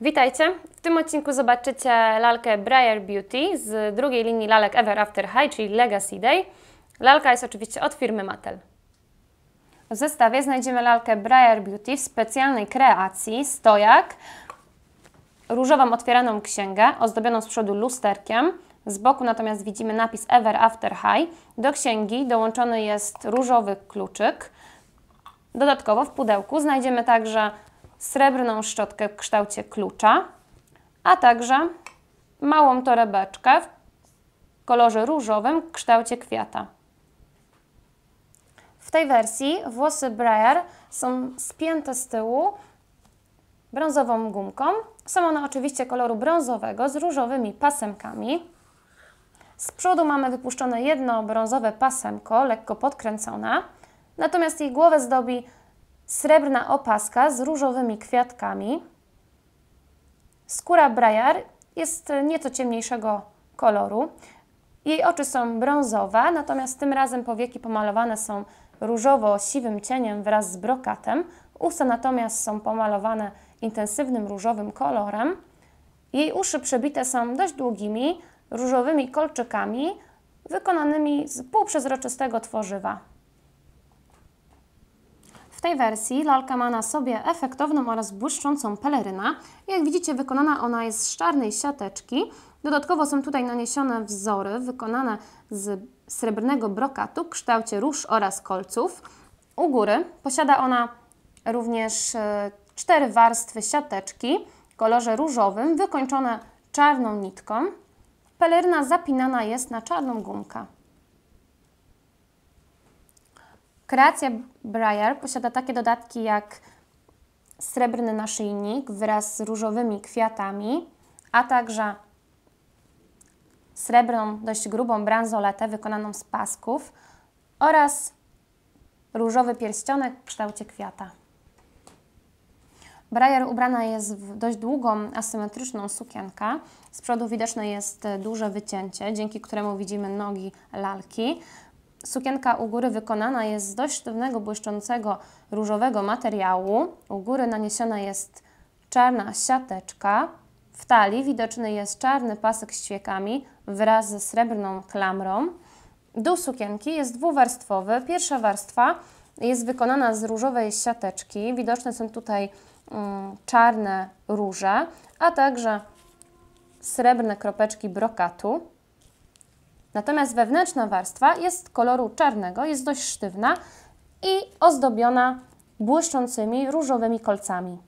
Witajcie! W tym odcinku zobaczycie lalkę Briar Beauty z drugiej linii lalek Ever After High, czyli Legacy Day. Lalka jest oczywiście od firmy Mattel. W zestawie znajdziemy lalkę Briar Beauty w specjalnej kreacji stojak, różową otwieraną księgę ozdobioną z przodu lusterkiem, z boku natomiast widzimy napis Ever After High. Do księgi dołączony jest różowy kluczyk. Dodatkowo w pudełku znajdziemy także srebrną szczotkę w kształcie klucza, a także małą torebeczkę w kolorze różowym w kształcie kwiata. W tej wersji włosy Briar są spięte z tyłu brązową gumką. Są one oczywiście koloru brązowego z różowymi pasemkami. Z przodu mamy wypuszczone jedno brązowe pasemko, lekko podkręcone, natomiast jej głowę zdobi srebrna opaska z różowymi kwiatkami. Skóra Briar jest nieco ciemniejszego koloru. Jej oczy są brązowe, natomiast tym razem powieki pomalowane są różowo-siwym cieniem wraz z brokatem. Usta natomiast są pomalowane intensywnym różowym kolorem. Jej uszy przebite są dość długimi, różowymi kolczykami wykonanymi z półprzezroczystego tworzywa. Tej wersji lalka ma na sobie efektowną oraz błyszczącą pelerynę. Jak widzicie wykonana ona jest z czarnej siateczki. Dodatkowo są tutaj naniesione wzory wykonane z srebrnego brokatu w kształcie róż oraz kolców. U góry posiada ona również e, cztery warstwy siateczki w kolorze różowym wykończone czarną nitką. Peleryna zapinana jest na czarną gumkę. Kreacja Briar posiada takie dodatki jak srebrny naszyjnik wraz z różowymi kwiatami, a także srebrną, dość grubą bransoletę wykonaną z pasków oraz różowy pierścionek w kształcie kwiata. Briar ubrana jest w dość długą, asymetryczną sukienkę. Z przodu widoczne jest duże wycięcie, dzięki któremu widzimy nogi lalki. Sukienka u góry wykonana jest z dość sztywnego, błyszczącego, różowego materiału. U góry naniesiona jest czarna siateczka. W talii widoczny jest czarny pasek z ćwiekami wraz ze srebrną klamrą. Dół sukienki jest dwuwarstwowy. Pierwsza warstwa jest wykonana z różowej siateczki. Widoczne są tutaj mm, czarne róże, a także srebrne kropeczki brokatu. Natomiast wewnętrzna warstwa jest koloru czarnego, jest dość sztywna i ozdobiona błyszczącymi różowymi kolcami.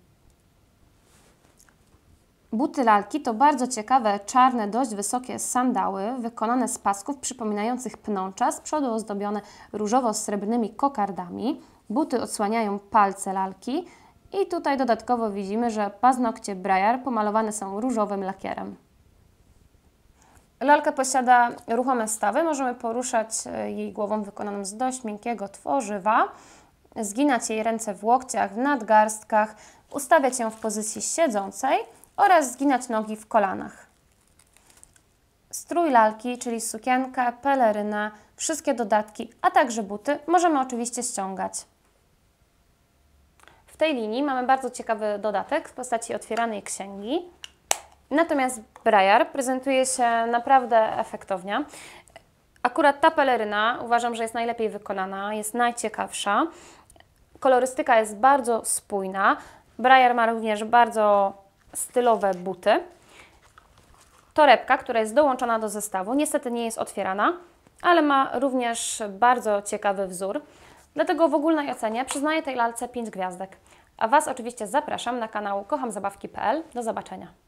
Buty lalki to bardzo ciekawe, czarne, dość wysokie sandały, wykonane z pasków przypominających pnącza, z przodu ozdobione różowo-srebrnymi kokardami. Buty odsłaniają palce lalki i tutaj dodatkowo widzimy, że paznokcie Briar pomalowane są różowym lakierem. Lalka posiada ruchome stawy, możemy poruszać e, jej głową wykonaną z dość miękkiego tworzywa, zginać jej ręce w łokciach, w nadgarstkach, ustawiać ją w pozycji siedzącej oraz zginać nogi w kolanach. Strój lalki, czyli sukienka, peleryna, wszystkie dodatki, a także buty możemy oczywiście ściągać. W tej linii mamy bardzo ciekawy dodatek w postaci otwieranej księgi. Natomiast Briar prezentuje się naprawdę efektownie. Akurat ta peleryna uważam, że jest najlepiej wykonana, jest najciekawsza. Kolorystyka jest bardzo spójna. Briar ma również bardzo stylowe buty. Torebka, która jest dołączona do zestawu, niestety nie jest otwierana, ale ma również bardzo ciekawy wzór. Dlatego w ogólnej ocenie przyznaję tej lalce 5 gwiazdek. A Was oczywiście zapraszam na kanał kochamzabawki.pl. Do zobaczenia.